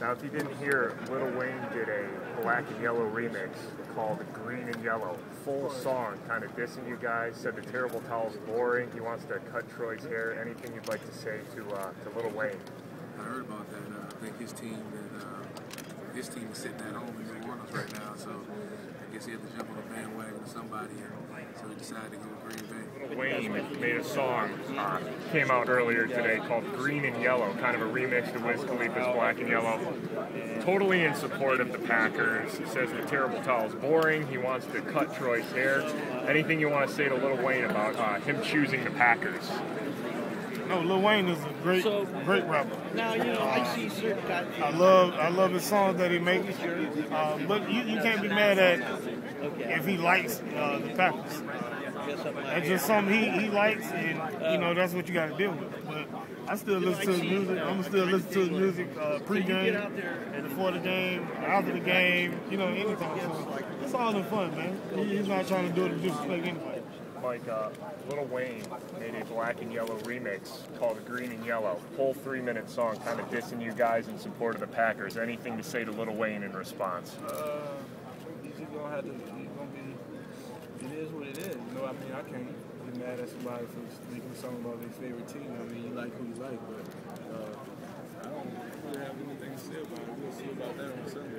Now, if you didn't hear, Lil Wayne did a black and yellow remix called Green and Yellow. Full song, kind of dissing you guys. Said the terrible towel's boring. He wants to cut Troy's hair. Anything you'd like to say to uh, to Lil Wayne? I heard about that. Uh, I think his team uh, his team is sitting at home in New Orleans right now, so I guess he had to jump on a bandwagon of somebody, and so he decided to go with Green Bay. Wayne made a song, uh, came out earlier today called Green and Yellow, kind of a remix to Wiz Khalifa's Black and Yellow. Totally in support of the Packers. He says the terrible towel is boring. He wants to cut Troy's hair. Anything you want to say to Lil Wayne about uh, him choosing the Packers? No, Lil Wayne is a great, So- great rapper. Now you know I see certain. I love, I love his songs that he makes. Uh, but you, you can't be mad at Okay. if he likes uh, the Packers. Guess I'm That's just something he, he likes, and you know that's what you got to deal with. But I still listen to his music. I'm still listen to his music uh, pre-game, and before the game, after the game. You know, anytime. So it's all in fun, man. He, he's not trying to do it to disrespect anybody. Like uh, Lil Wayne made a Black and Yellow remix called Green and Yellow. Whole three-minute song, kind of dissing you guys in support of the Packers. Anything to say to Little Wayne in response? Uh, he's gonna have to. He's gonna be. It is what it is. You know, I mean, I can't get mad at somebody for making a song about their favorite team. I mean, you like who you like, but uh, I don't really have anything to say about it. We'll see about that on Sunday.